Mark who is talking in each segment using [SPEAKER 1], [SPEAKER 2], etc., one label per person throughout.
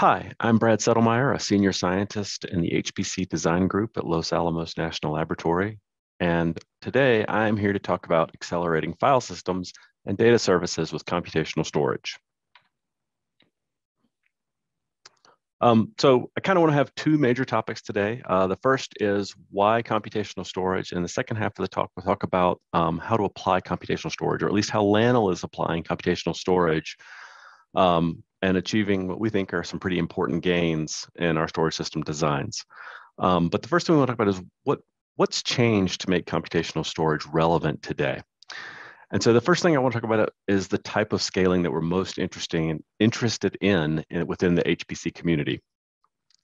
[SPEAKER 1] Hi, I'm Brad Settlemyer, a senior scientist in the HPC design group at Los Alamos National Laboratory. And today I'm here to talk about accelerating file systems and data services with computational storage. Um, so I kind of want to have two major topics today. Uh, the first is why computational storage. And the second half of the talk, we'll talk about um, how to apply computational storage, or at least how LANL is applying computational storage um, and achieving what we think are some pretty important gains in our storage system designs. Um, but the first thing we want to talk about is what, what's changed to make computational storage relevant today. And so the first thing I want to talk about is the type of scaling that we're most interesting interested in, in within the HPC community.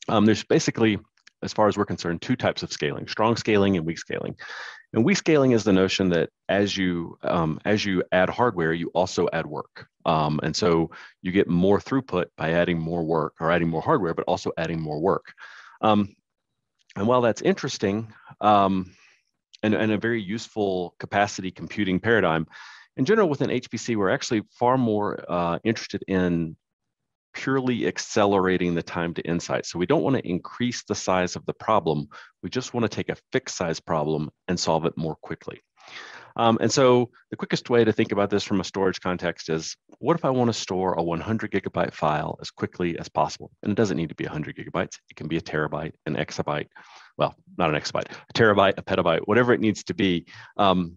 [SPEAKER 1] Um, there's basically, as far as we're concerned, two types of scaling: strong scaling and weak scaling. And weak scaling is the notion that as you um, as you add hardware, you also add work. Um, and so you get more throughput by adding more work or adding more hardware, but also adding more work. Um, and while that's interesting um, and, and a very useful capacity computing paradigm, in general within HPC, we're actually far more uh, interested in purely accelerating the time to insight. So we don't want to increase the size of the problem. We just want to take a fixed size problem and solve it more quickly. Um, and so the quickest way to think about this from a storage context is, what if I want to store a 100 gigabyte file as quickly as possible? And it doesn't need to be 100 gigabytes. It can be a terabyte, an exabyte, well, not an exabyte, a terabyte, a petabyte, whatever it needs to be. Um,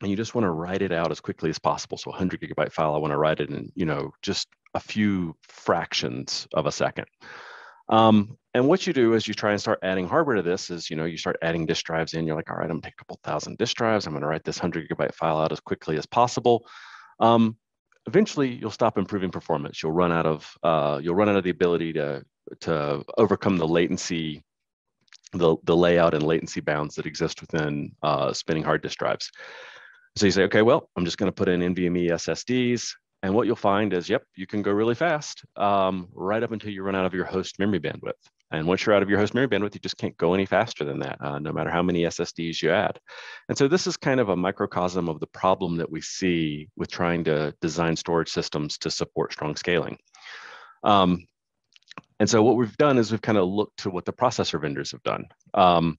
[SPEAKER 1] and you just want to write it out as quickly as possible. So a 100 gigabyte file, I want to write it in, you know, just a few fractions of a second. Um, and what you do is you try and start adding hardware to this is, you know, you start adding disk drives in. You're like, all right, I'm gonna take a couple thousand disk drives. I'm gonna write this 100 gigabyte file out as quickly as possible. Um, eventually, you'll stop improving performance. You'll run out of uh, you'll run out of the ability to to overcome the latency, the the layout and latency bounds that exist within uh, spinning hard disk drives. So you say, okay, well, I'm just going to put in NVMe SSDs. And what you'll find is, yep, you can go really fast um, right up until you run out of your host memory bandwidth. And once you're out of your host memory bandwidth, you just can't go any faster than that, uh, no matter how many SSDs you add. And so this is kind of a microcosm of the problem that we see with trying to design storage systems to support strong scaling. Um, and so what we've done is we've kind of looked to what the processor vendors have done. Um,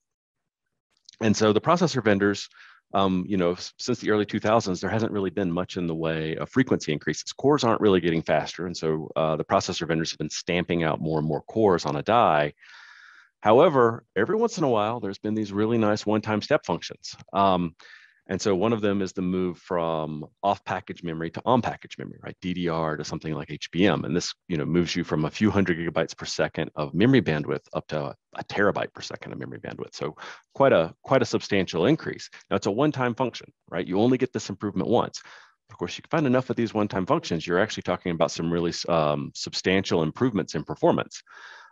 [SPEAKER 1] and so the processor vendors um, you know, since the early 2000s, there hasn't really been much in the way of frequency increases. Cores aren't really getting faster. And so uh, the processor vendors have been stamping out more and more cores on a die. However, every once in a while, there's been these really nice one-time step functions. Um, and so one of them is the move from off-package memory to on-package memory, right? DDR to something like HBM. And this, you know, moves you from a few hundred gigabytes per second of memory bandwidth up to a terabyte per second of memory bandwidth. So quite a quite a substantial increase. Now it's a one-time function, right? You only get this improvement once. Of course, you can find enough of these one-time functions, you're actually talking about some really um, substantial improvements in performance.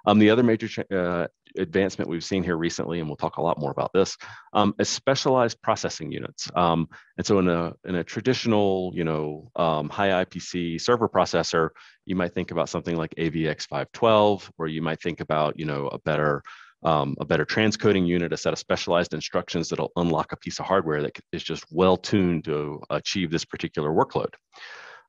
[SPEAKER 1] Um, the other major uh, advancement we've seen here recently, and we'll talk a lot more about this, um, is specialized processing units. Um, and so in a, in a traditional, you know, um, high IPC server processor, you might think about something like AVX 512, or you might think about, you know, a better um, a better transcoding unit, a set of specialized instructions that'll unlock a piece of hardware that is just well tuned to achieve this particular workload.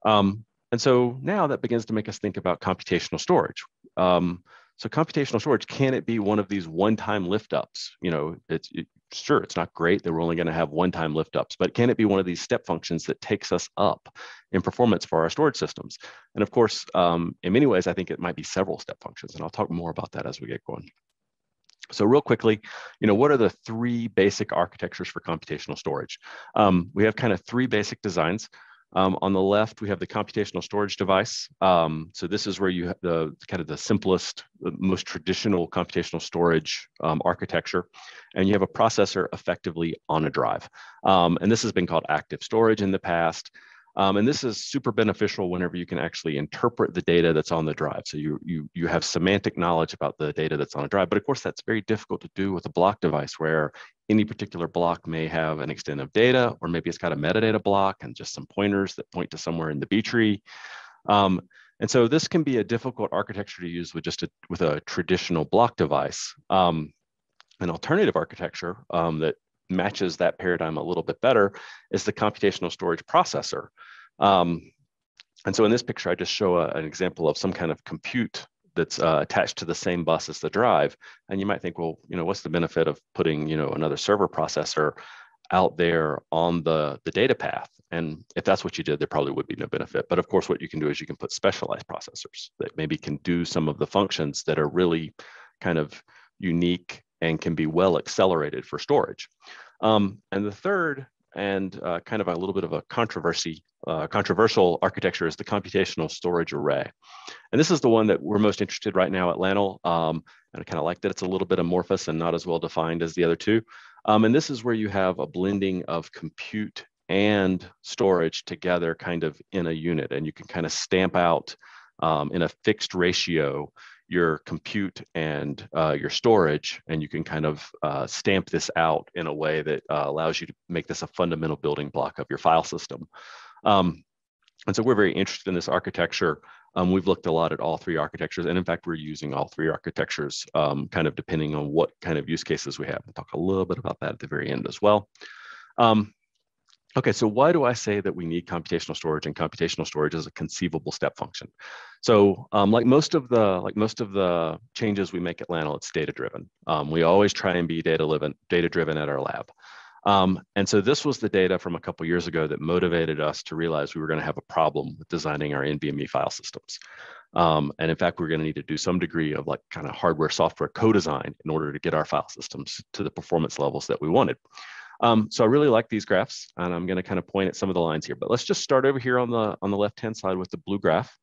[SPEAKER 1] Um, and so now that begins to make us think about computational storage. Um, so computational storage, can it be one of these one-time lift ups? You know, it's it, sure, it's not great that we're only going to have one-time lift ups, but can it be one of these step functions that takes us up in performance for our storage systems? And of course, um, in many ways, I think it might be several step functions, and I'll talk more about that as we get going. So real quickly, you know, what are the three basic architectures for computational storage? Um, we have kind of three basic designs. Um, on the left, we have the computational storage device. Um, so this is where you have the kind of the simplest, most traditional computational storage um, architecture. And you have a processor effectively on a drive. Um, and this has been called active storage in the past. Um, and this is super beneficial whenever you can actually interpret the data that's on the drive. So you, you, you have semantic knowledge about the data that's on a drive. But of course, that's very difficult to do with a block device where any particular block may have an extent of data, or maybe it's got a metadata block and just some pointers that point to somewhere in the B tree. Um, and so this can be a difficult architecture to use with just a, with a traditional block device. Um, an alternative architecture um, that matches that paradigm a little bit better is the computational storage processor. Um, and so in this picture, I just show a, an example of some kind of compute that's uh, attached to the same bus as the drive. And you might think, well, you know, what's the benefit of putting, you know, another server processor out there on the, the data path? And if that's what you did, there probably would be no benefit. But of course, what you can do is you can put specialized processors that maybe can do some of the functions that are really kind of unique and can be well accelerated for storage. Um, and the third and uh, kind of a little bit of a controversy, uh, controversial architecture is the computational storage array. And this is the one that we're most interested right now at LANL. Um, and I kind of like that it's a little bit amorphous and not as well defined as the other two. Um, and this is where you have a blending of compute and storage together kind of in a unit. And you can kind of stamp out um, in a fixed ratio your compute and uh, your storage, and you can kind of uh, stamp this out in a way that uh, allows you to make this a fundamental building block of your file system. Um, and so we're very interested in this architecture. Um, we've looked a lot at all three architectures, and in fact, we're using all three architectures, um, kind of depending on what kind of use cases we have. We'll talk a little bit about that at the very end as well. Um, Okay, so why do I say that we need computational storage and computational storage is a conceivable step function? So um, like most of the like most of the changes we make at LANL, it's data driven. Um, we always try and be data driven, data driven at our lab. Um, and so this was the data from a couple years ago that motivated us to realize we were going to have a problem with designing our NVMe file systems. Um, and in fact, we're going to need to do some degree of like kind of hardware software co-design in order to get our file systems to the performance levels that we wanted. Um, so I really like these graphs and I'm gonna kind of point at some of the lines here, but let's just start over here on the, on the left-hand side with the blue graph.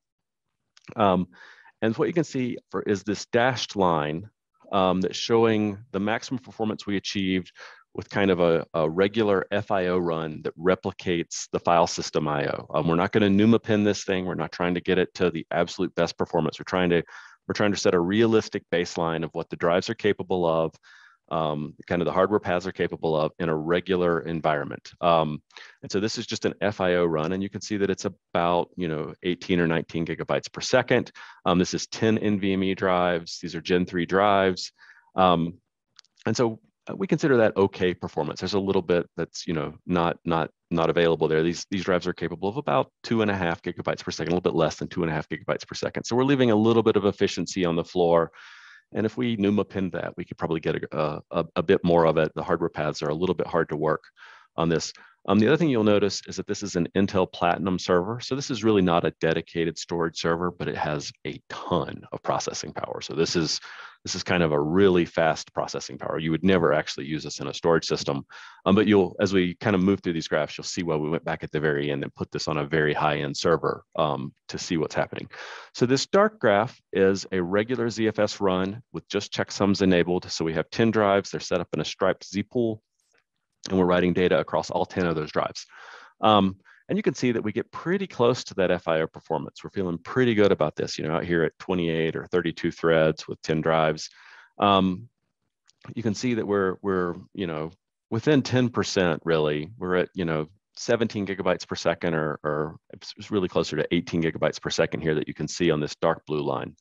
[SPEAKER 1] Um, and what you can see for is this dashed line um, that's showing the maximum performance we achieved with kind of a, a regular FIO run that replicates the file system IO. Um, we're not going to NUMA pin this thing. We're not trying to get it to the absolute best performance. We're trying to we're trying to set a realistic baseline of what the drives are capable of um, kind of the hardware paths are capable of in a regular environment. Um, and so this is just an FIO run, and you can see that it's about you know 18 or 19 gigabytes per second. Um, this is 10 NVMe drives. These are Gen 3 drives. Um, and so uh, we consider that okay performance. There's a little bit that's you know not not not available there. These these drives are capable of about two and a half gigabytes per second, a little bit less than two and a half gigabytes per second. So we're leaving a little bit of efficiency on the floor and if we NUMA pin that, we could probably get a, a, a, bit more of it. The hardware paths are a little bit hard to work on this. Um, the other thing you'll notice is that this is an Intel Platinum server. So this is really not a dedicated storage server, but it has a ton of processing power. So this is this is kind of a really fast processing power. You would never actually use this in a storage system. Um, but you'll, as we kind of move through these graphs, you'll see why we went back at the very end and put this on a very high-end server um, to see what's happening. So this dark graph is a regular ZFS run with just checksums enabled. So we have 10 drives, they're set up in a striped Z pool and we're writing data across all 10 of those drives. Um, and you can see that we get pretty close to that FIO performance. We're feeling pretty good about this, you know, out here at 28 or 32 threads with 10 drives. Um, you can see that we're, we're, you know, within 10% really. We're at, you know, 17 gigabytes per second or, or it's really closer to 18 gigabytes per second here that you can see on this dark blue line.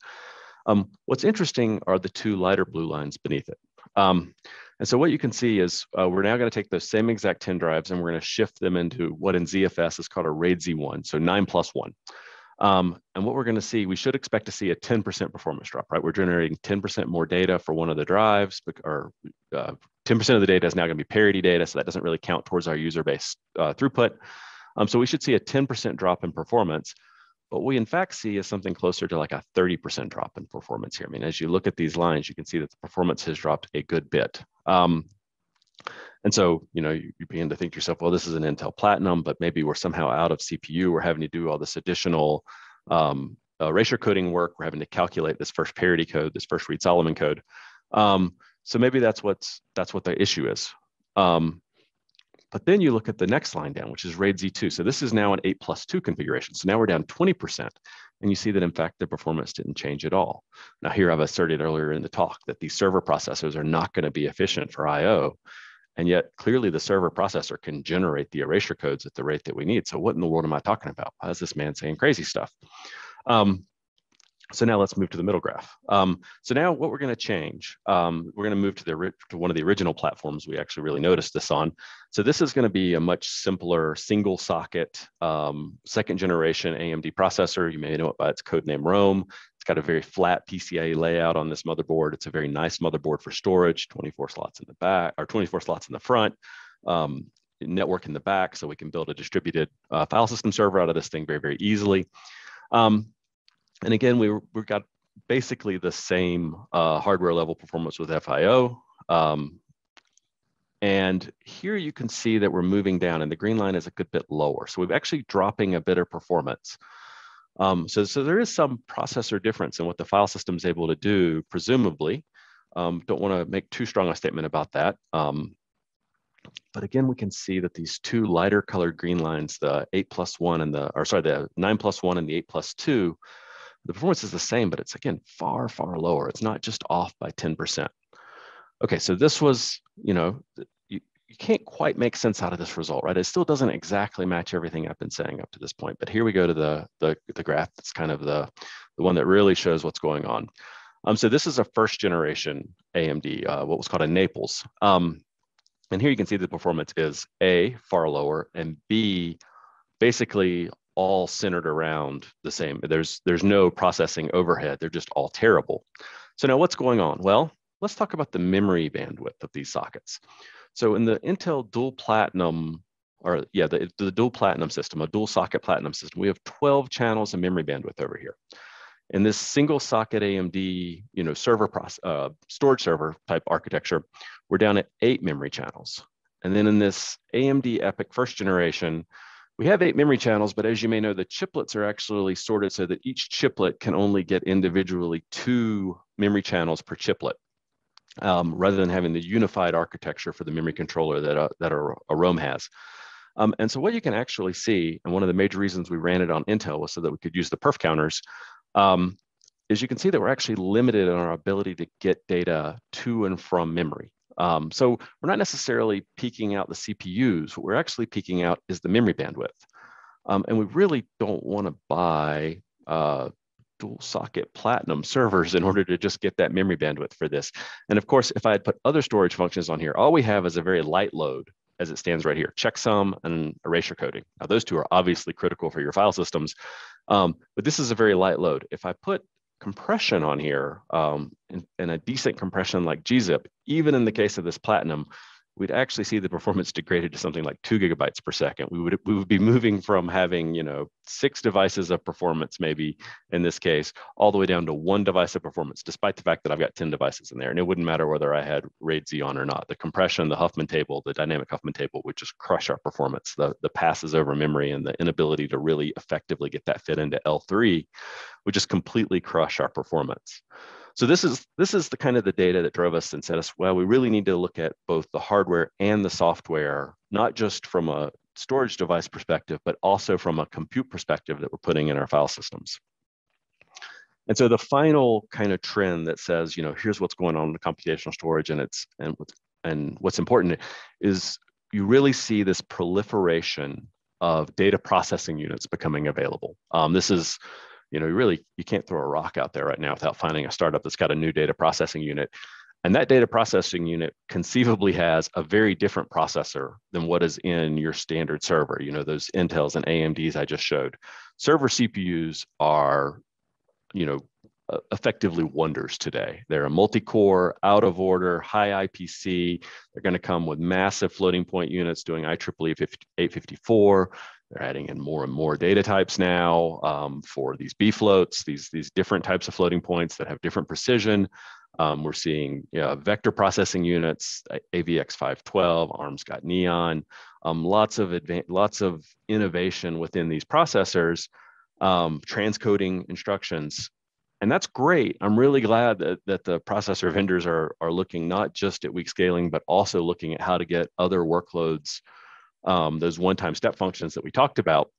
[SPEAKER 1] Um, what's interesting are the two lighter blue lines beneath it. Um, and so what you can see is uh, we're now going to take those same exact 10 drives and we're going to shift them into what in ZFS is called a RAID Z1, so nine plus one. Um, and what we're going to see, we should expect to see a 10% performance drop, right? We're generating 10% more data for one of the drives, or 10% uh, of the data is now going to be parity data, so that doesn't really count towards our user base uh, throughput. Um, so we should see a 10% drop in performance. What we in fact see is something closer to like a 30% drop in performance here. I mean, as you look at these lines, you can see that the performance has dropped a good bit. Um, and so, you know, you, you, begin to think to yourself, well, this is an Intel Platinum, but maybe we're somehow out of CPU. We're having to do all this additional um, erasure coding work. We're having to calculate this first parity code, this first Reed-Solomon code. Um, so maybe that's what's that's what the issue is. Um, but then you look at the next line down, which is RAID Z2. So this is now an 8 plus 2 configuration. So now we're down 20%. And you see that, in fact, the performance didn't change at all. Now, here I've asserted earlier in the talk that these server processors are not going to be efficient for I.O. And yet, clearly, the server processor can generate the erasure codes at the rate that we need. So, what in the world am I talking about? Why is this man saying crazy stuff? Um, so now let's move to the middle graph. Um, so now what we're going to change, um, we're going to move to the to one of the original platforms we actually really noticed this on. So this is going to be a much simpler single socket, um, second generation AMD processor. You may know it by its code name Rome. It's got a very flat PCIe layout on this motherboard. It's a very nice motherboard for storage, 24 slots in the back or 24 slots in the front. Um, network in the back so we can build a distributed uh, file system server out of this thing very, very easily. Um, and again, we, we've got basically the same uh, hardware level performance with FIO. Um, and here you can see that we're moving down and the green line is a good bit lower. So we're actually dropping a bit of performance. Um, so, so there is some processor difference in what the file system is able to do, presumably. Um, don't want to make too strong a statement about that. Um, but again, we can see that these two lighter colored green lines, the eight plus one and the, or sorry, the nine plus one and the eight plus two, the performance is the same, but it's again, far, far lower. It's not just off by 10%. Okay, so this was, you know, you, you can't quite make sense out of this result, right? It still doesn't exactly match everything I've been saying up to this point, but here we go to the, the, the graph that's kind of the, the one that really shows what's going on. Um, so this is a first generation AMD, uh, what was called a Naples. Um, and here you can see the performance is A, far lower, and B, basically all centered around the same. There's, there's no processing overhead. They're just all terrible. So now what's going on? Well, let's talk about the memory bandwidth of these sockets. So in the Intel dual platinum, or yeah, the, the dual platinum system, a dual socket platinum system, we have 12 channels of memory bandwidth over here. In this single socket AMD, you know, server process, uh, storage server type architecture, we're down at eight memory channels. And then in this AMD EPYC first generation, we have eight memory channels, but as you may know, the chiplets are actually sorted so that each chiplet can only get individually two memory channels per chiplet, um, rather than having the unified architecture for the memory controller that a, that a, a Rome has. Um, and so what you can actually see, and one of the major reasons we ran it on Intel was so that we could use the perf counters, um, is you can see that we're actually limited in our ability to get data to and from memory. Um, so we're not necessarily peaking out the CPUs. What we're actually peaking out is the memory bandwidth. Um, and we really don't want to buy uh, dual socket platinum servers in order to just get that memory bandwidth for this. And of course, if I had put other storage functions on here, all we have is a very light load as it stands right here, checksum and erasure coding. Now those two are obviously critical for your file systems, um, but this is a very light load. If I put compression on here um, and, and, a decent compression like gzip, even in the case of this platinum, we'd actually see the performance degraded to something like two gigabytes per second. We would, we would be moving from having, you know, six devices of performance, maybe in this case, all the way down to one device of performance, despite the fact that I've got 10 devices in there. And it wouldn't matter whether I had RAID Z on or not. The compression, the Huffman table, the dynamic Huffman table would just crush our performance. The, the passes over memory and the inability to really effectively get that fit into L3 would just completely crush our performance. So this is this is the kind of the data that drove us and said us, well, we really need to look at both the hardware and the software, not just from a storage device perspective, but also from a compute perspective that we're putting in our file systems. And so the final kind of trend that says, you know, here's what's going on in the computational storage and it's and what's and what's important is you really see this proliferation of data processing units becoming available. Um, this is you know, you really you can't throw a rock out there right now without finding a startup that's got a new data processing unit. And that data processing unit conceivably has a very different processor than what is in your standard server. You know, those Intels and AMDs I just showed. Server CPUs are, you know, effectively wonders today. They're a multi-core, out of order, high IPC. They're going to come with massive floating point units doing IEEE 854. They're adding in more and more data types now um, for these B floats, these, these different types of floating points that have different precision. Um, we're seeing you know, vector processing units, AVX512, ARM's got Neon, um, lots of lots of innovation within these processors, um, transcoding instructions. And that's great. I'm really glad that, that the processor vendors are, are looking not just at weak scaling, but also looking at how to get other workloads um, those one-time step functions that we talked about,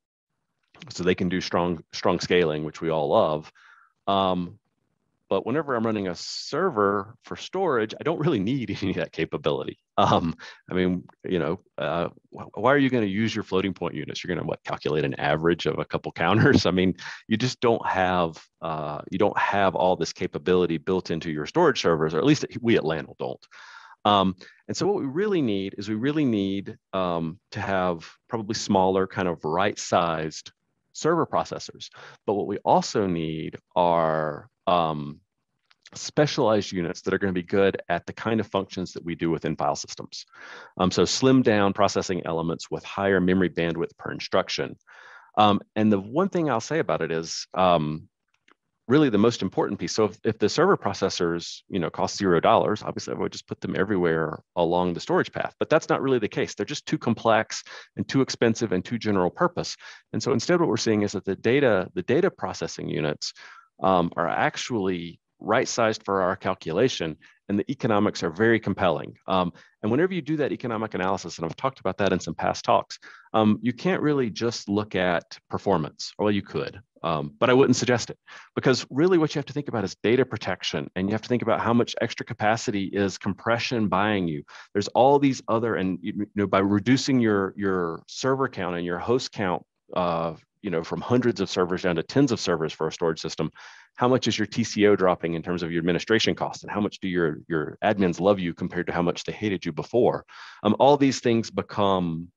[SPEAKER 1] so they can do strong strong scaling, which we all love. Um, but whenever I'm running a server for storage, I don't really need any of that capability. Um, I mean, you know, uh, why are you going to use your floating point units? You're going to what calculate an average of a couple counters. I mean, you just don't have uh, you don't have all this capability built into your storage servers, or at least we at LANL don't. Um, and so what we really need is we really need um, to have probably smaller, kind of right-sized server processors. But what we also need are um, specialized units that are going to be good at the kind of functions that we do within file systems. Um, so slim down processing elements with higher memory bandwidth per instruction. Um, and the one thing I'll say about it is um, really the most important piece. So if, if the server processors, you know, cost zero dollars, obviously I would just put them everywhere along the storage path, but that's not really the case. They're just too complex and too expensive and too general purpose. And so instead what we're seeing is that the data, the data processing units um, are actually right sized for our calculation and the economics are very compelling. Um, and whenever you do that economic analysis, and I've talked about that in some past talks, um, you can't really just look at performance. Well, you could, um, but I wouldn't suggest it because really what you have to think about is data protection and you have to think about how much extra capacity is compression buying you. There's all these other, and you know, by reducing your, your server count and your host count uh, you know, from hundreds of servers down to tens of servers for a storage system, how much is your TCO dropping in terms of your administration costs, and how much do your your admins love you compared to how much they hated you before? Um, all these things become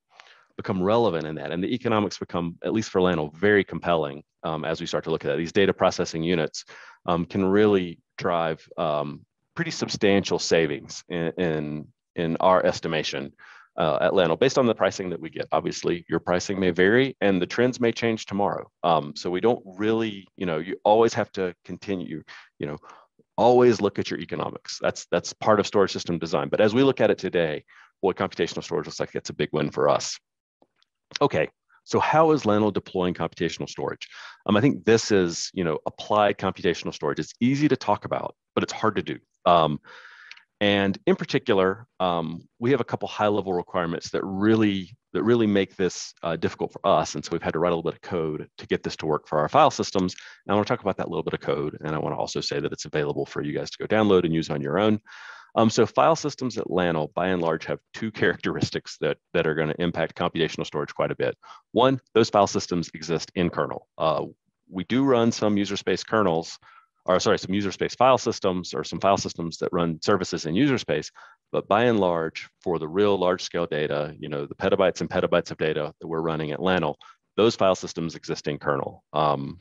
[SPEAKER 1] become relevant in that, and the economics become, at least for LANL, very compelling um, as we start to look at that. These data processing units um, can really drive um, pretty substantial savings in, in in our estimation uh, at LANL based on the pricing that we get. Obviously, your pricing may vary and the trends may change tomorrow. Um, so we don't really, you know, you always have to continue, you know, always look at your economics. That's that's part of storage system design. But as we look at it today, what computational storage looks like, it's a big win for us. Okay, so how is LANL deploying computational storage? Um, I think this is, you know, applied computational storage. It's easy to talk about, but it's hard to do. Um, and in particular, um, we have a couple high level requirements that really that really make this uh, difficult for us. And so we've had to write a little bit of code to get this to work for our file systems. And I want to talk about that little bit of code. And I want to also say that it's available for you guys to go download and use on your own. Um, so file systems at LANL, by and large, have two characteristics that, that are going to impact computational storage quite a bit. One, those file systems exist in kernel. Uh, we do run some user space kernels or sorry, some user space file systems or some file systems that run services in user space. But by and large, for the real large scale data, you know, the petabytes and petabytes of data that we're running at LANL, those file systems exist in kernel. Um,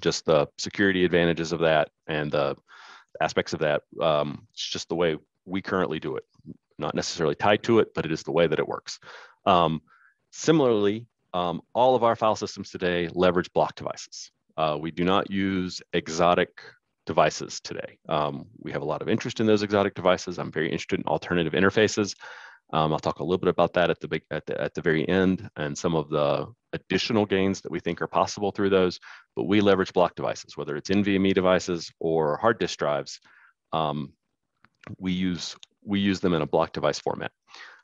[SPEAKER 1] just the security advantages of that and the aspects of that. Um, it's just the way we currently do it. Not necessarily tied to it, but it is the way that it works. Um, similarly, um, all of our file systems today leverage block devices. Uh, we do not use exotic devices today. Um, we have a lot of interest in those exotic devices. I'm very interested in alternative interfaces. Um, I'll talk a little bit about that at the, big, at the at the very end and some of the additional gains that we think are possible through those. But we leverage block devices, whether it's NVMe devices or hard disk drives. Um, we use we use them in a block device format.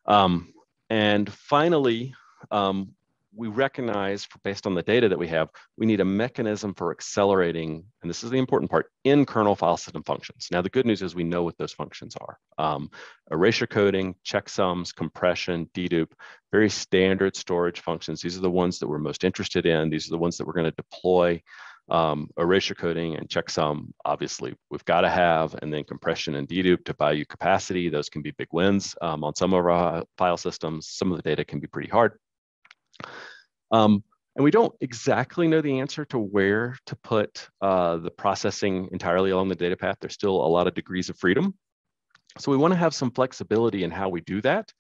[SPEAKER 1] Um, and finally, um, we recognize based on the data that we have, we need a mechanism for accelerating, and this is the important part, in kernel file system functions. Now, the good news is we know what those functions are. Um, erasure coding, checksums, compression, dedupe, very standard storage functions. These are the ones that we're most interested in. These are the ones that we're gonna deploy. Um, erasure coding and checksum, obviously, we've got to have, and then compression and dedupe to buy you capacity. Those can be big wins um, on some of our file systems. Some of the data can be pretty hard. Um, and we don't exactly know the answer to where to put uh, the processing entirely along the data path. There's still a lot of degrees of freedom. So we want to have some flexibility in how we do that.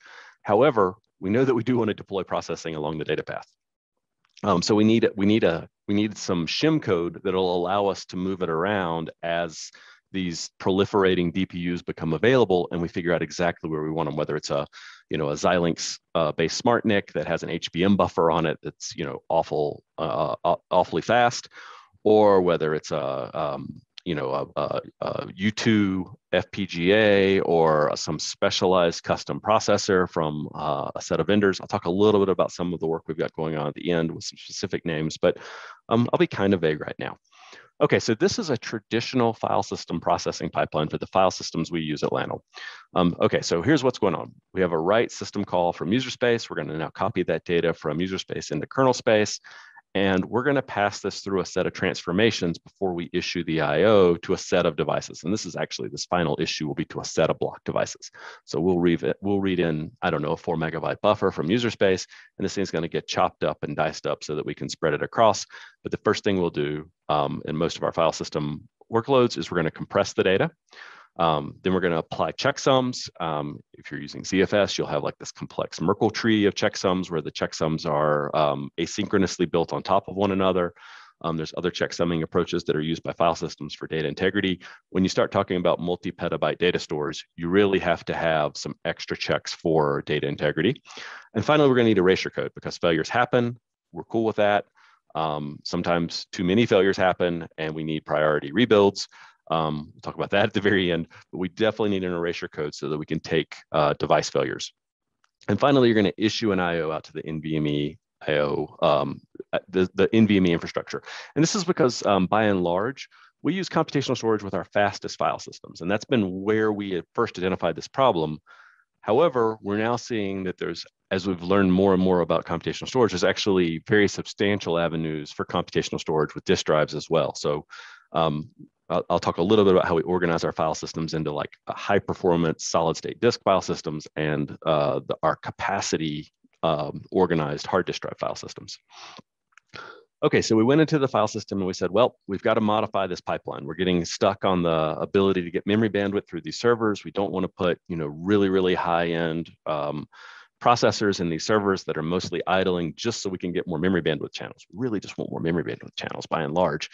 [SPEAKER 1] However, we know that we do want to deploy processing along the data path. Um, so we need we need a we need some shim code that'll allow us to move it around as these proliferating DPUs become available and we figure out exactly where we want them, whether it's a, you know, a Xilinx uh, based SmartNIC that has an HBM buffer on it that's, you know, awful, uh, awfully fast, or whether it's a, um, you know, a, a, a, U2 FPGA or some specialized custom processor from uh, a set of vendors. I'll talk a little bit about some of the work we've got going on at the end with some specific names, but um, I'll be kind of vague right now. Okay, so this is a traditional file system processing pipeline for the file systems we use at LANL. Um, okay, so here's what's going on. We have a write system call from user space. We're gonna now copy that data from user space into kernel space. And we're going to pass this through a set of transformations before we issue the IO to a set of devices. And this is actually, this final issue will be to a set of block devices. So we'll read, it, we'll read in, I don't know, a four megabyte buffer from user space, and this thing's going to get chopped up and diced up so that we can spread it across. But the first thing we'll do um, in most of our file system workloads is we're going to compress the data. Um, then we're going to apply checksums. Um, if you're using ZFS, you'll have like this complex Merkle tree of checksums where the checksums are um, asynchronously built on top of one another. Um, there's other checksumming approaches that are used by file systems for data integrity. When you start talking about multi-petabyte data stores, you really have to have some extra checks for data integrity. And finally, we're going to need erasure code because failures happen. We're cool with that. Um, sometimes too many failures happen and we need priority rebuilds. Um, we'll talk about that at the very end, but we definitely need an erasure code so that we can take uh, device failures. And finally, you're going to issue an IO out to the NVMe IO, um, uh, the, the NVMe infrastructure. And this is because um, by and large, we use computational storage with our fastest file systems. And that's been where we first identified this problem. However, we're now seeing that there's, as we've learned more and more about computational storage, there's actually very substantial avenues for computational storage with disk drives as well. So um, I'll, I'll, talk a little bit about how we organize our file systems into like high performance solid state disk file systems and uh, the, our capacity um, organized hard disk drive file systems. Okay, so we went into the file system and we said, well, we've got to modify this pipeline. We're getting stuck on the ability to get memory bandwidth through these servers. We don't want to put, you know, really, really high end um, processors in these servers that are mostly idling just so we can get more memory bandwidth channels. We really just want more memory bandwidth channels by and large.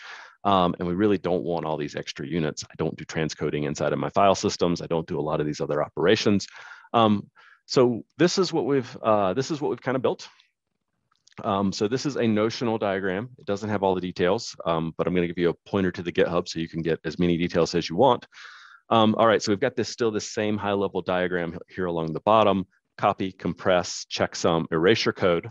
[SPEAKER 1] Um, and we really don't want all these extra units. I don't do transcoding inside of my file systems. I don't do a lot of these other operations. Um, so this is what we've uh, this is what we've kind of built. Um, so this is a notional diagram. It doesn't have all the details, um, but I'm going to give you a pointer to the GitHub so you can get as many details as you want. Um, all right, so we've got this still the same high level diagram here along the bottom, copy, compress, checksum, erasure code.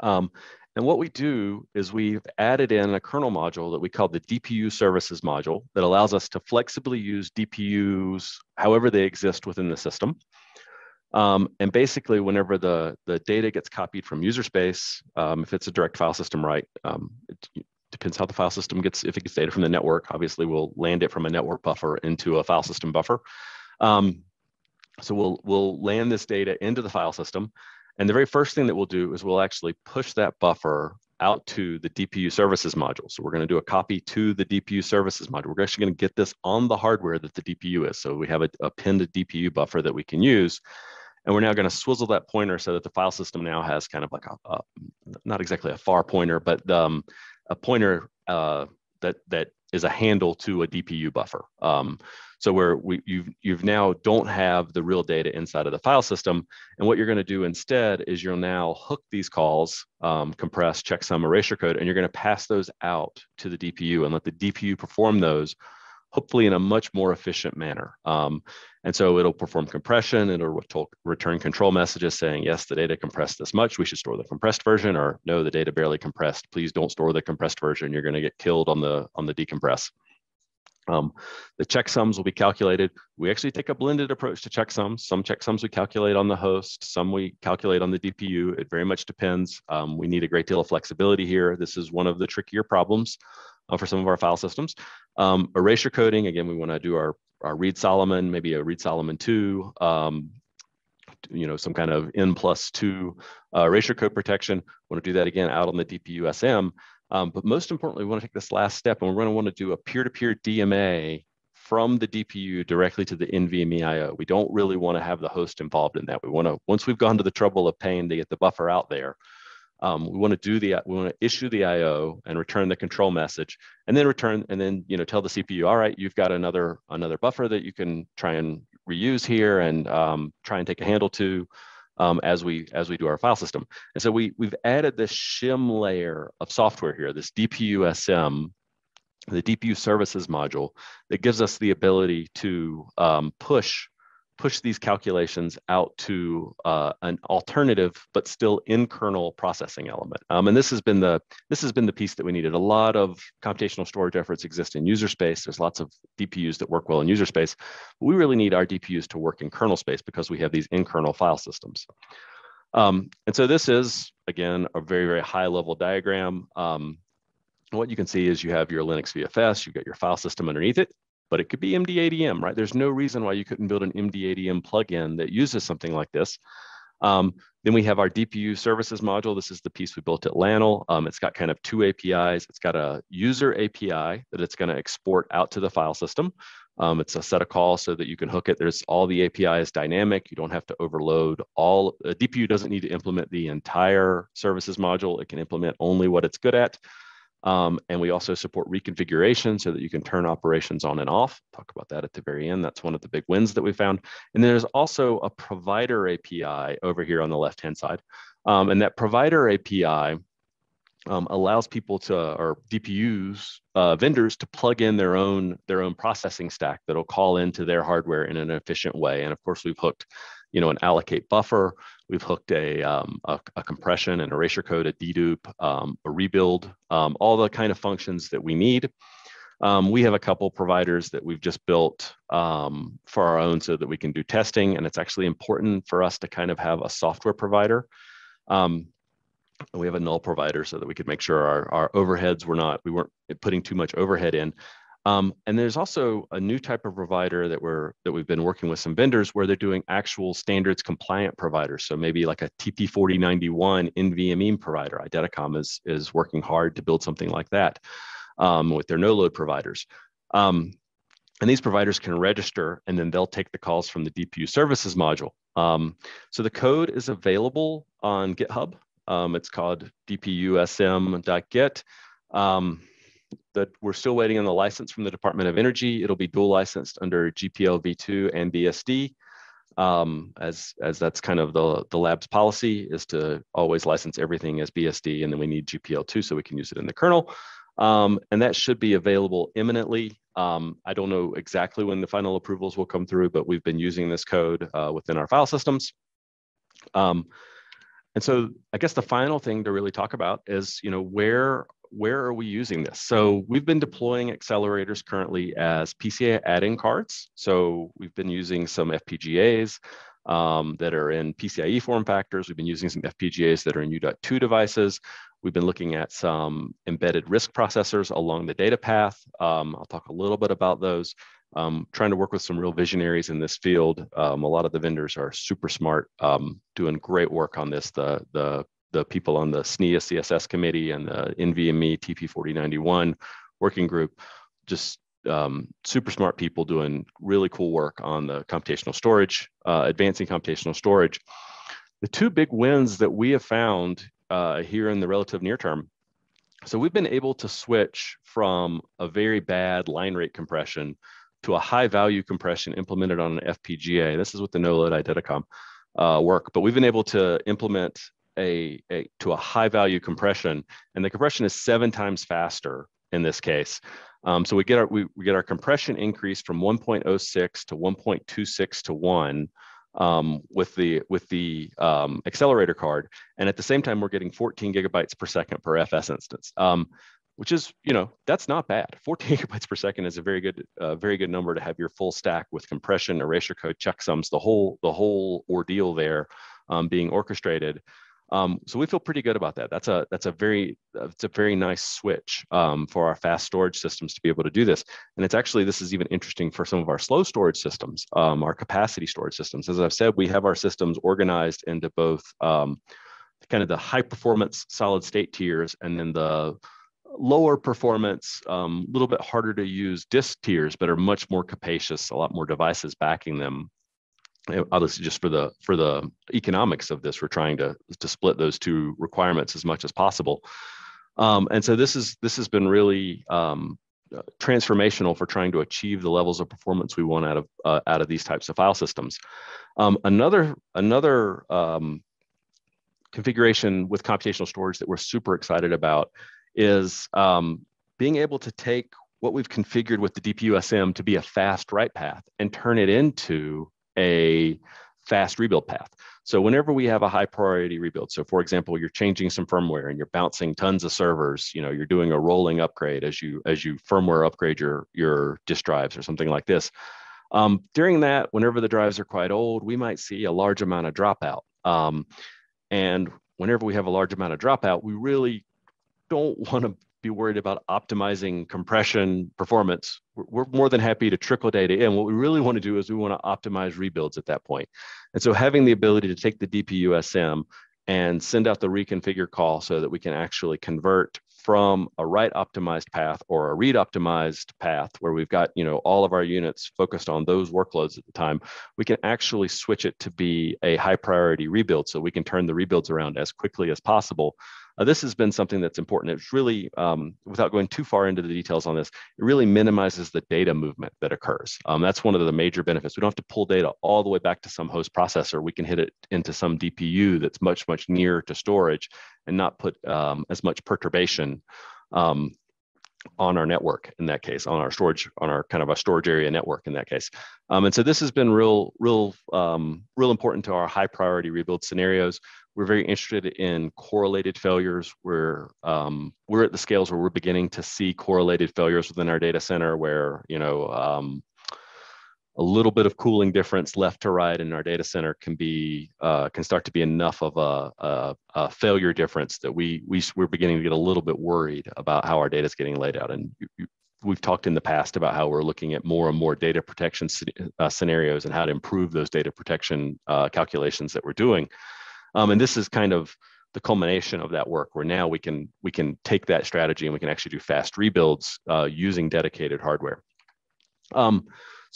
[SPEAKER 1] Um, and what we do is we've added in a kernel module that we call the DPU services module that allows us to flexibly use DPUs however they exist within the system. Um, and basically, whenever the, the data gets copied from user space, um, if it's a direct file system, right, um, it depends how the file system gets, if it gets data from the network, obviously we'll land it from a network buffer into a file system buffer. Um, so we'll, we'll land this data into the file system and the very first thing that we'll do is we'll actually push that buffer out to the DPU services module. So we're going to do a copy to the DPU services module. We're actually going to get this on the hardware that the DPU is. So we have a, a pinned DPU buffer that we can use. And we're now going to swizzle that pointer so that the file system now has kind of like a, a not exactly a far pointer, but um, a pointer uh, that that is a handle to a DPU buffer. Um, so where we, you've, you've now don't have the real data inside of the file system. And what you're gonna do instead is you'll now hook these calls, um, compress, checksum, erasure code, and you're gonna pass those out to the DPU and let the DPU perform those hopefully in a much more efficient manner. Um, and so it'll perform compression, it'll return control messages saying, yes, the data compressed this much, we should store the compressed version, or no, the data barely compressed, please don't store the compressed version, you're gonna get killed on the, on the decompress. Um, the checksums will be calculated. We actually take a blended approach to checksums. Some checksums we calculate on the host, some we calculate on the DPU. It very much depends. Um, we need a great deal of flexibility here. This is one of the trickier problems uh, for some of our file systems. Um, erasure coding, again, we want to do our, our Reed Solomon, maybe a Reed Solomon 2, um, you know, some kind of N plus 2 uh, erasure code protection. We want to do that again out on the DPUSM. Um, but most importantly, we want to take this last step and we're going to want to do a peer-to-peer DMA from the DPU directly to the NVMe IO. We don't really want to have the host involved in that. We want to, once we've gone to the trouble of paying to get the buffer out there, um, we want to do the, we want to issue the IO and return the control message and then return, and then, you know, tell the CPU, all right, you've got another, another buffer that you can try and reuse here and um, try and take a handle to um, as we as we do our file system. And so we we've added this shim layer of software here, this DPU SM, the DPU services module that gives us the ability to um, push push these calculations out to uh, an alternative but still in kernel processing element. Um, and this has been the this has been the piece that we needed. A lot of computational storage efforts exist in user space. There's lots of DPUs that work well in user space. We really need our DPUs to work in kernel space because we have these in kernel file systems. Um, and so this is again a very very high level diagram. Um, what you can see is you have your Linux VFS, you've got your file system underneath it, but it could be MDADM, right? There's no reason why you couldn't build an MDADM plugin that uses something like this. Um, then we have our DPU services module. This is the piece we built at LANL. Um, it's got kind of two APIs. It's got a user API that it's going to export out to the file system. Um, it's a set of calls so that you can hook it. There's all the API is dynamic. You don't have to overload all. A DPU doesn't need to implement the entire services module. It can implement only what it's good at. Um, and we also support reconfiguration so that you can turn operations on and off. Talk about that at the very end. That's one of the big wins that we found. And there's also a provider API over here on the left-hand side. Um, and that provider API um, allows people to, or DPUs, uh, vendors to plug in their own their own processing stack that'll call into their hardware in an efficient way. And of course, we've hooked, you know, an allocate buffer. We've hooked a, um, a, a, compression, an erasure code, a dedupe, um, a rebuild, um, all the kind of functions that we need. Um, we have a couple providers that we've just built um, for our own so that we can do testing. And it's actually important for us to kind of have a software provider. Um, we have a null provider so that we could make sure our, our overheads were not, we weren't putting too much overhead in. Um, and there's also a new type of provider that we're that we've been working with some vendors where they're doing actual standards compliant providers. So maybe like a TP4091 NVMe provider. Eideticom is is working hard to build something like that um, with their NoLoad providers. Um, and these providers can register and then they'll take the calls from the DPU services module. Um, so the code is available on GitHub. Um, it's called dpusm.git. Um, we're still waiting on the license from the Department of Energy. It'll be dual licensed under GPL v2 and BSD. Um, as as that's kind of the the lab's policy is to always license everything as BSD, and then we need GPL2 so we can use it in the kernel. Um, and that should be available imminently. Um, I don't know exactly when the final approvals will come through, but we've been using this code uh, within our file systems. Um, and so I guess the final thing to really talk about is, you know, where where are we using this? So we've been deploying accelerators currently as PCI add-in cards. So we've been using some FPGAs um, that are in PCIe form factors. We've been using some FPGAs that are in U.2 devices. We've been looking at some embedded RISC processors along the data path. Um, I'll talk a little bit about those. Um, trying to work with some real visionaries in this field. Um, a lot of the vendors are super smart, um, doing great work on this. The, the the people on the SNIA CSS committee and the NVMe TP4091 working group, just um, super smart people doing really cool work on the computational storage, uh, advancing computational storage. The two big wins that we have found uh, here in the relative near term. So we've been able to switch from a very bad line rate compression to a high value compression implemented on an FPGA. This is with the no load Eideticom uh, work, but we've been able to implement a, a to a high value compression, and the compression is seven times faster in this case. Um, so we get our we, we get our compression increase from 1.06 to 1.26 to one um, with the with the um, accelerator card, and at the same time we're getting 14 gigabytes per second per FS instance, um, which is you know that's not bad. 14 gigabytes per second is a very good uh, very good number to have your full stack with compression, erasure code, checksums, the whole the whole ordeal there um, being orchestrated. Um, so we feel pretty good about that. That's a that's a very it's a very nice switch um, for our fast storage systems to be able to do this. And it's actually this is even interesting for some of our slow storage systems, um, our capacity storage systems. As I've said, we have our systems organized into both um, kind of the high performance solid state tiers and then the lower performance, a um, little bit harder to use disk tiers, but are much more capacious, a lot more devices backing them obviously just for the for the economics of this we're trying to to split those two requirements as much as possible. Um, and so this is this has been really um, uh, transformational for trying to achieve the levels of performance we want out of uh, out of these types of file systems. Um, another another um, configuration with computational storage that we're super excited about is um, being able to take what we've configured with the DPUSM to be a fast write path and turn it into a fast rebuild path. So whenever we have a high priority rebuild, so for example, you're changing some firmware and you're bouncing tons of servers, you know, you're doing a rolling upgrade as you as you firmware upgrade your your disk drives or something like this. Um, during that, whenever the drives are quite old, we might see a large amount of dropout. Um, and whenever we have a large amount of dropout, we really don't want to be worried about optimizing compression performance, we're, we're more than happy to trickle data in. What we really want to do is we want to optimize rebuilds at that point. And so having the ability to take the DPUSM and send out the reconfigure call so that we can actually convert from a write optimized path or a read optimized path where we've got you know all of our units focused on those workloads at the time we can actually switch it to be a high priority rebuild so we can turn the rebuilds around as quickly as possible uh, this has been something that's important. It's really, um, without going too far into the details on this, it really minimizes the data movement that occurs. Um, that's one of the major benefits. We don't have to pull data all the way back to some host processor. We can hit it into some DPU that's much, much nearer to storage and not put um, as much perturbation um, on our network in that case, on our storage, on our kind of a storage area network in that case. Um, and so this has been real, real, um, real important to our high priority rebuild scenarios. We're very interested in correlated failures. We're um, we're at the scales where we're beginning to see correlated failures within our data center, where you know um, a little bit of cooling difference left to right in our data center can be uh, can start to be enough of a, a, a, failure difference that we we we're beginning to get a little bit worried about how our data is getting laid out. And you, you, we've talked in the past about how we're looking at more and more data protection uh, scenarios and how to improve those data protection uh, calculations that we're doing. Um, and this is kind of the culmination of that work where now we can we can take that strategy and we can actually do fast rebuilds uh, using dedicated hardware. Um,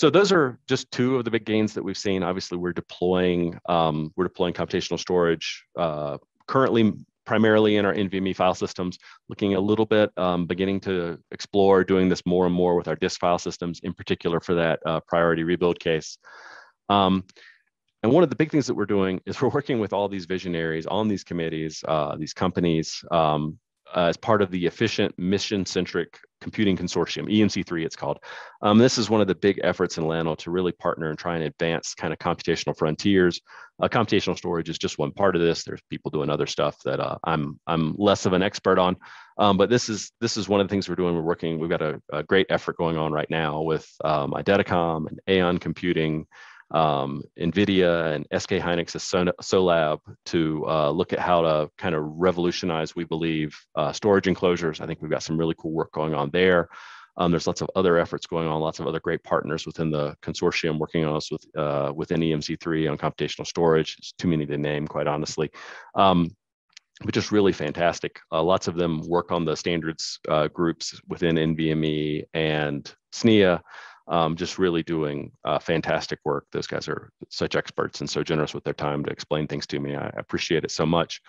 [SPEAKER 1] so those are just two of the big gains that we've seen. Obviously, we're deploying um, we're deploying computational storage uh, currently primarily in our NVMe file systems, looking a little bit, um, beginning to explore doing this more and more with our disk file systems, in particular for that uh, priority rebuild case. Um, and one of the big things that we're doing is we're working with all these visionaries on these committees, uh, these companies, um, uh, as part of the Efficient Mission Centric Computing Consortium, EMC3 it's called. Um, this is one of the big efforts in LANL to really partner and try and advance kind of computational frontiers. Uh, computational storage is just one part of this. There's people doing other stuff that uh, I'm I'm less of an expert on, um, but this is this is one of the things we're doing. We're working. We've got a, a great effort going on right now with um, and Aeon Computing um, NVIDIA and SK Hynix's SOLAB to uh, look at how to kind of revolutionize, we believe, uh, storage enclosures. I think we've got some really cool work going on there. Um, there's lots of other efforts going on, lots of other great partners within the consortium working on us with uh, within EMC3 on computational storage. It's too many to name, quite honestly. Um, but just really fantastic. Uh, lots of them work on the standards uh, groups within NVMe and SNIA um, just really doing uh, fantastic work. Those guys are such experts and so generous with their time to explain things to me. I appreciate it so much.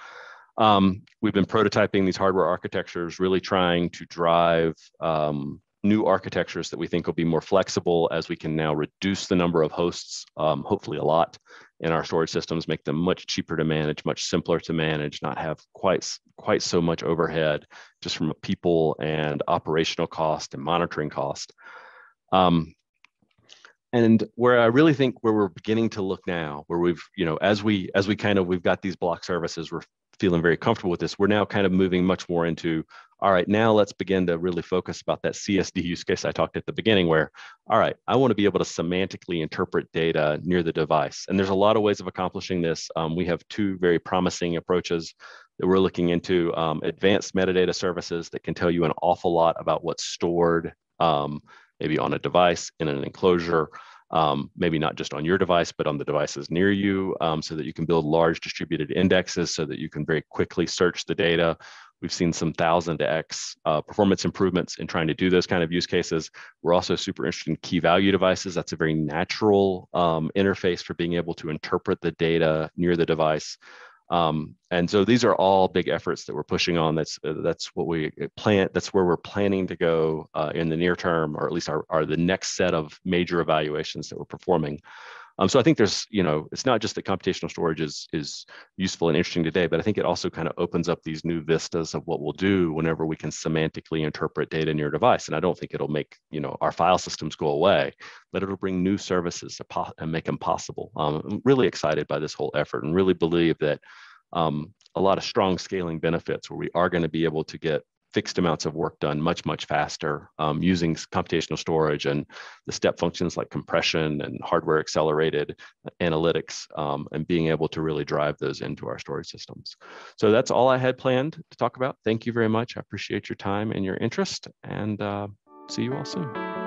[SPEAKER 1] Um, we've been prototyping these hardware architectures, really trying to drive um, new architectures that we think will be more flexible as we can now reduce the number of hosts, um, hopefully a lot, in our storage systems, make them much cheaper to manage, much simpler to manage, not have quite quite so much overhead just from people and operational cost and monitoring cost. Um, and where I really think where we're beginning to look now, where we've, you know, as we as we kind of we've got these block services, we're feeling very comfortable with this. We're now kind of moving much more into, all right, now let's begin to really focus about that CSD use case I talked at the beginning, where, all right, I want to be able to semantically interpret data near the device. And there's a lot of ways of accomplishing this. Um, we have two very promising approaches that we're looking into um, advanced metadata services that can tell you an awful lot about what's stored um, maybe on a device in an enclosure, um, maybe not just on your device, but on the devices near you, um, so that you can build large distributed indexes so that you can very quickly search the data. We've seen some thousand X uh, performance improvements in trying to do those kind of use cases. We're also super interested in key value devices. That's a very natural um, interface for being able to interpret the data near the device. Um, and so these are all big efforts that we're pushing on. That's uh, that's what we plan. That's where we're planning to go uh, in the near term, or at least are the next set of major evaluations that we're performing. Um, so I think there's, you know, it's not just that computational storage is is useful and interesting today, but I think it also kind of opens up these new vistas of what we'll do whenever we can semantically interpret data in your device. And I don't think it'll make, you know, our file systems go away, but it'll bring new services and make them possible. Um, I'm really excited by this whole effort and really believe that um, a lot of strong scaling benefits where we are going to be able to get fixed amounts of work done much, much faster um, using computational storage and the step functions like compression and hardware accelerated analytics um, and being able to really drive those into our storage systems. So that's all I had planned to talk about. Thank you very much. I appreciate your time and your interest and uh, see you all soon.